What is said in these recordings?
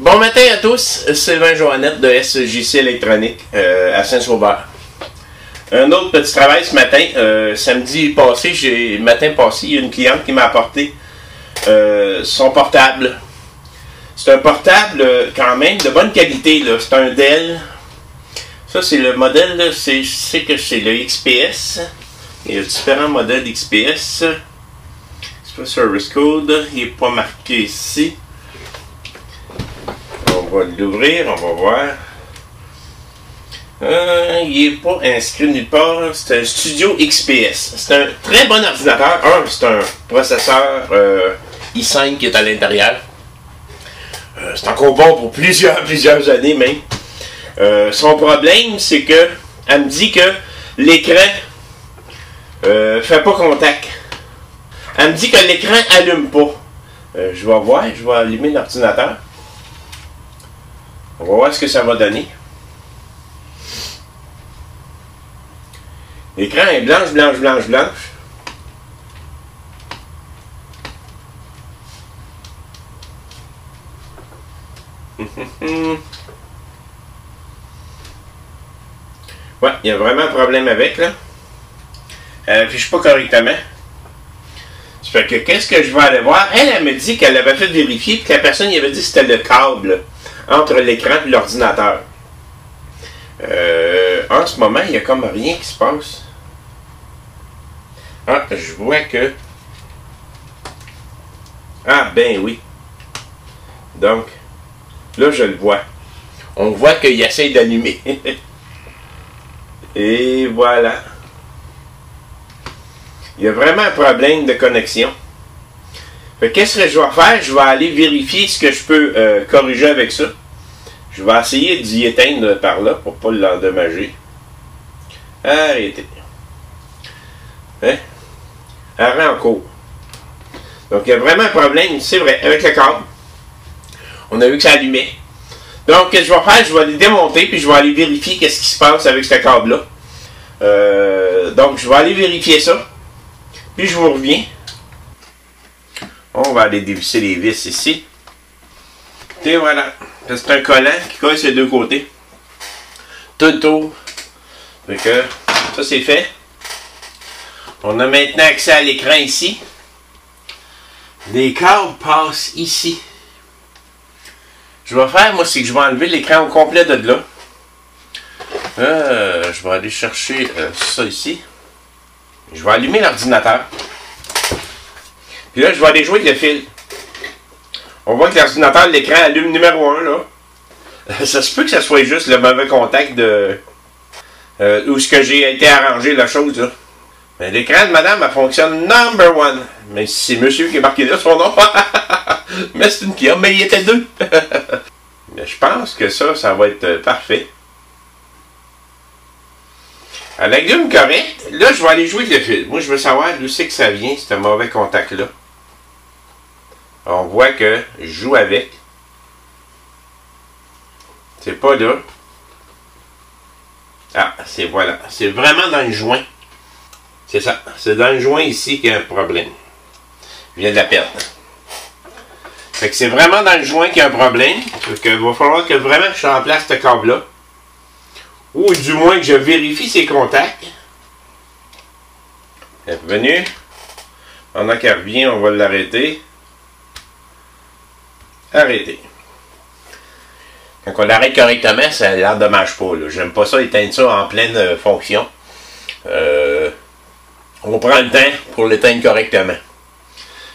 Bon matin à tous, Sylvain Joannette de SJC Électronique euh, à Saint-Sauveur. Un autre petit travail ce matin, euh, samedi passé, j'ai matin passé, il y a une cliente qui m'a apporté euh, son portable. C'est un portable quand même de bonne qualité, c'est un Dell. Ça c'est le modèle, c'est que c'est le XPS. Il y a différents modèles XPS. C'est pas Service Code, il n'est pas marqué ici. On va l'ouvrir, on va voir. Euh, il n'est pas inscrit nulle part. C'est un Studio XPS. C'est un très bon ordinateur. Un, c'est un processeur euh, i5 qui est à l'intérieur. Euh, c'est encore bon pour plusieurs, plusieurs années même. son problème, c'est que elle me dit que l'écran ne fait pas contact. Elle me dit que l'écran allume pas. je vais voir, je vais allumer l'ordinateur. On va voir ce que ça va donner? L'écran est blanche, blanche, blanche, blanche. ouais, il y a vraiment un problème avec, là. Elle affiche pas correctement. Ça fait que qu'est-ce que je vais aller voir? Elle, elle me dit qu'elle avait fait vérifier que la personne y avait dit que c'était le câble entre l'écran et l'ordinateur. Euh, en ce moment, il n'y a comme rien qui se passe. Ah, je vois que... Ah, ben oui. Donc, là, je le vois. On voit qu'il essaye d'allumer. Et voilà. Il y a vraiment un problème de connexion. Qu'est-ce que je vais faire? Je vais aller vérifier ce que je peux euh, corriger avec ça. Je vais essayer d'y éteindre par là pour pas l'endommager. Arrêtez. Hein? Arrêt en cours. Donc, il y a vraiment un problème, c'est vrai, avec le câble. On a vu que ça allumait. Donc, ce que je vais faire, je vais aller démonter, puis je vais aller vérifier qu'est-ce qui se passe avec ce câble-là. Euh, donc, je vais aller vérifier ça. Puis, je vous reviens. On va aller dévisser les vis ici. Et voilà. C'est un collant qui colle sur les deux côtés. Tout autour. Donc, ça c'est fait. On a maintenant accès à l'écran ici. Les câbles passent ici. Je vais faire, moi, c'est que je vais enlever l'écran au complet de là. Euh, je vais aller chercher euh, ça ici. Je vais allumer l'ordinateur. Puis là, je vais aller jouer avec le fil. On voit que l'ordinateur, l'écran allume numéro 1, là. Ça se peut que ça soit juste le mauvais contact de... Euh, où ce que j'ai été arrangé la chose, là. Mais l'écran de madame, elle fonctionne number one. Mais c'est monsieur qui est marqué là, son nom. mais c'est une qui mais il était deux. mais je pense que ça, ça va être euh, parfait. À l'allume correct, là, je vais aller jouer le fil. Moi, je veux savoir d'où c'est que ça vient, ce mauvais contact-là on voit que je joue avec. C'est pas là. Ah, c'est voilà. C'est vraiment dans le joint. C'est ça. C'est dans le joint ici qu'il y a un problème. Je viens de la perdre. Fait que c'est vraiment dans le joint qu'il y a un problème. Fait que va falloir que vraiment je remplace ce câble-là. Ou du moins que je vérifie ses contacts. Elle est venue. Pendant qu'elle revient, on va l'arrêter. Arrêtez. Quand on l'arrête correctement, ça l'endommage pas. J'aime pas ça, éteindre ça en pleine euh, fonction. Euh, on prend le temps pour l'éteindre correctement.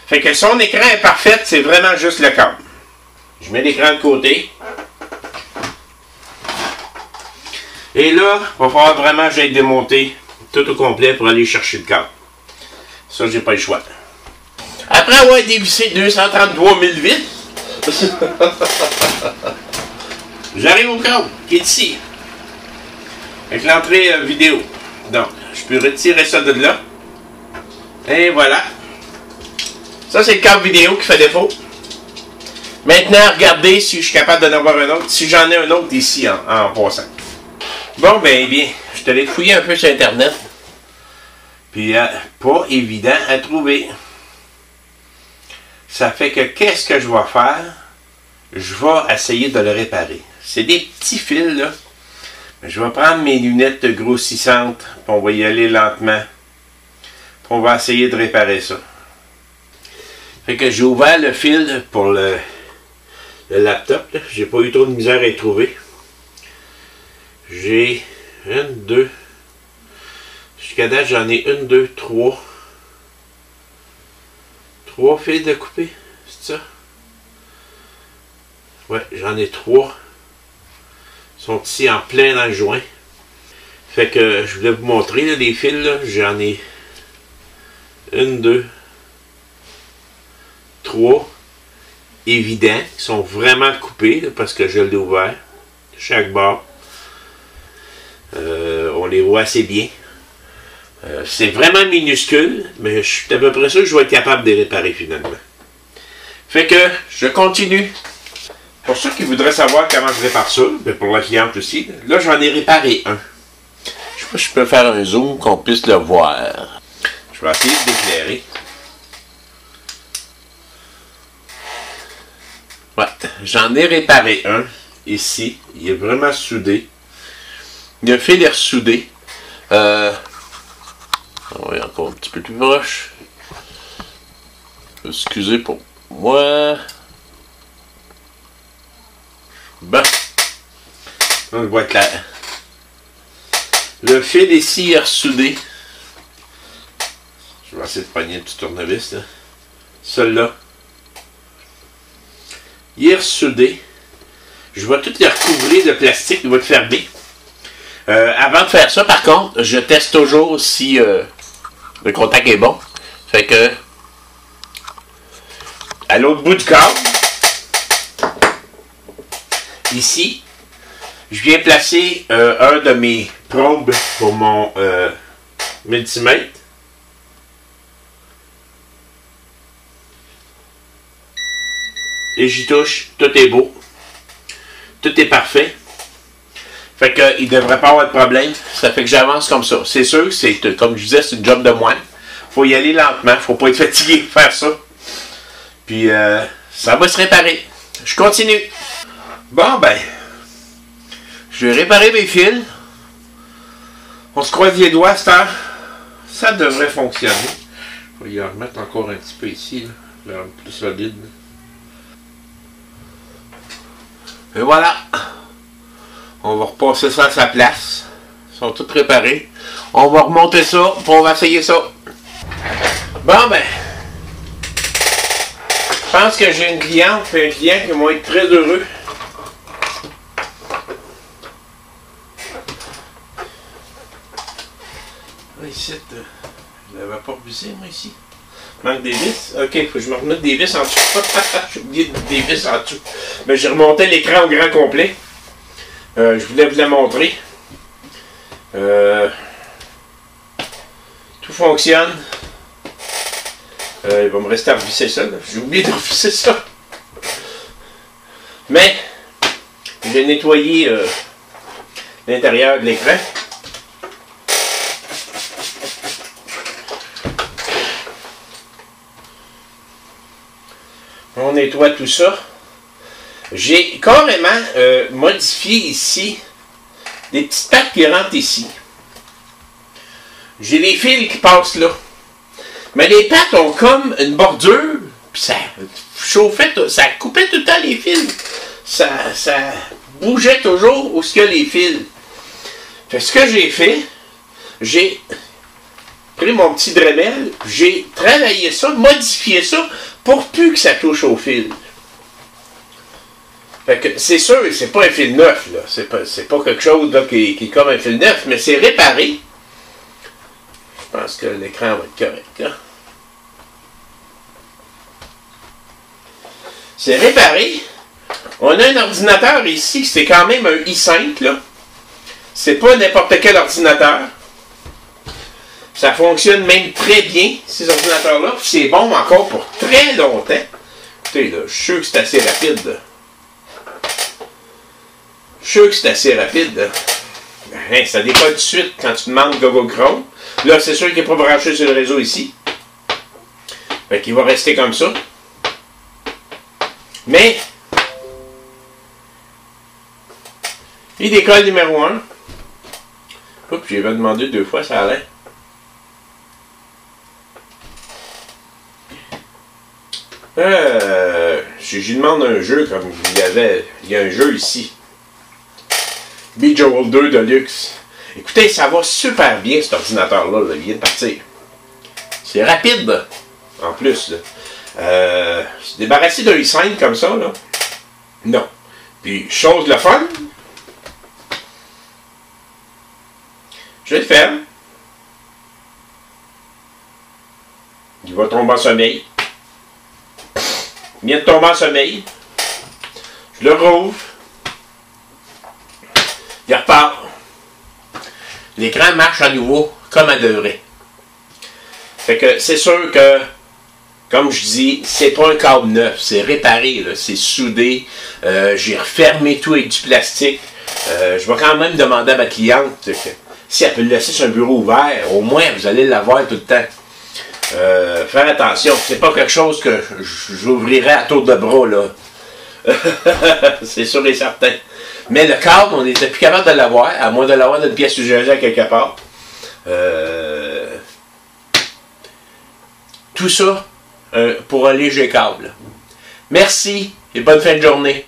Fait que son écran est parfait, c'est vraiment juste le câble. Je mets l'écran de côté. Et là, il va falloir vraiment que j'aille démonter tout au complet pour aller chercher le câble. Ça, j'ai pas le choix. Après avoir dévissé 233 000 vitres, J'arrive au câble qui est ici. Avec l'entrée euh, vidéo. Donc, je peux retirer ça de là. Et voilà. Ça, c'est le câble vidéo qui fait défaut. Maintenant, regardez si je suis capable d'en avoir un autre. Si j'en ai un autre ici en, en passant. Bon, ben, bien, je te l'ai fouillé un peu sur Internet. Puis, euh, pas évident à trouver. Ça fait que qu'est-ce que je vais faire? je vais essayer de le réparer. C'est des petits fils, là. Je vais prendre mes lunettes grossissantes, puis on va y aller lentement. On va essayer de réparer ça. Fait que j'ai ouvert le fil pour le, le laptop. J'ai pas eu trop de misère à y trouver. J'ai une, deux. Jusqu'à date, j'en ai une, deux, trois. Trois fils de couper, c'est ça? Ouais, j'en ai trois. Ils sont ici en plein dans le joint. Fait que je voulais vous montrer les fils. J'en ai une, deux, trois évidents qui sont vraiment coupés parce que je l'ai ouvert. Chaque bord. Euh, on les voit assez bien. Euh, c'est vraiment minuscule, mais je suis à peu près sûr que je vais être capable de les réparer finalement. Fait que je continue. Pour ceux qui voudraient savoir comment je répare ça, mais pour la cliente aussi, là j'en ai réparé un. Je sais pas si je peux faire un zoom qu'on puisse le voir. Je vais essayer de l'éclairer. Ouais, j'en ai réparé un ici. Il est vraiment soudé. Le fil est ressoudé. Euh, on va encore un petit peu plus proche. Excusez pour moi. Bon. On le voit clair. Le fil ici est ressoudé. Je vais essayer de pogner un petit tournevis. Celui-là. Il est ressoudé. Je vais tout les recouvrir de plastique. Il va être fermé. Euh, avant de faire ça, par contre, je teste toujours si euh, le contact est bon. Fait que, à l'autre bout du câble, ici, je viens placer euh, un de mes probes pour mon multimètre. Et j'y touche, tout est beau. Tout est parfait. Fait qu'il ne devrait pas avoir de problème. Ça fait que j'avance comme ça. C'est sûr, c'est comme je disais, c'est une job de moine. faut y aller lentement. faut pas être fatigué pour faire ça. Puis euh, ça va se réparer. Je continue. Bon ben, je vais réparer mes fils. On se croise les doigts, ça. Ça devrait fonctionner. Je vais y en remettre encore un petit peu ici, là, plus solide. Et voilà. On va repasser ça à sa place. Ils sont tous préparés. On va remonter ça, on va essayer ça. Bon, ben. Je pense que j'ai une cliente un client qui vont être très heureux. Ah, ici, euh, je l'avais pas revisé, moi, ici. Manque des vis. Ok, faut que je me remette des vis en dessous. j'ai oublié des vis en dessous. Mais j'ai remonté l'écran au grand complet. Euh, je voulais vous la montrer. Euh, tout fonctionne. Euh, il va me rester à revisser ça. J'ai oublié de revisser ça. Mais, j'ai nettoyé l'intérieur de l'écran. On nettoie tout ça. J'ai carrément euh, modifié ici des petites pattes qui rentrent ici. J'ai des fils qui passent là. Mais les pattes ont comme une bordure, puis ça chauffait, ça coupait tout le temps les fils. Ça, bougeait toujours où ce a les fils. Fait ce que j'ai fait, j'ai pris mon petit Dremel, j'ai travaillé ça, modifié ça pour plus que ça touche au fil. Fait que c'est sûr, c'est pas un fil neuf, là. C'est pas, pas quelque chose qui, est comme un fil neuf, mais c'est réparé. Je pense que l'écran va être correct. Hein. C'est réparé. On a un ordinateur ici, c'est quand même un i5, là. C'est pas n'importe quel ordinateur. Ça fonctionne même très bien, ces ordinateurs-là. C'est bon encore pour très longtemps. Écoutez, là, je suis sûr que c'est assez rapide. Je suis sûr que c'est assez rapide. Ben, ça dépend tout de suite quand tu demandes Google Chrome. Là, c'est sûr qu'il n'est pas branché sur le réseau ici. Fait qu'il va rester comme ça. Mais, Et d'école numéro 1. Oups, j'avais demandé deux fois, ça allait. Euh, j'ai demandé un jeu comme il y avait. Il y a un jeu ici. World 2 Deluxe. Écoutez, ça va super bien cet ordinateur-là. il vient de partir. C'est rapide, en plus. Euh, se débarrasser d'un i5 comme ça, là. Non. Puis, chose de fun. Je vais le faire. Il va tomber en sommeil. Il vient de tomber en sommeil. Je le rouvre. Il repart. L'écran marche à nouveau comme à devrait. Fait que c'est sûr que, comme je dis, c'est pas un câble neuf, c'est réparé, c'est soudé. Euh, j'ai refermé tout avec du plastique. Euh, je vais quand même demander à ma cliente si elle peut le laisser sur un bureau ouvert, au moins vous allez l'avoir tout le temps. Euh, faire attention, c'est pas quelque chose que j'ouvrirai à tour de bras, là. c'est sûr et certain. Mais le câble, on n'était plus capable de l'avoir, à moins de l'avoir dans une pièce usagée quelque part. Euh, tout ça euh, pour un léger câble. Merci et bonne fin de journée.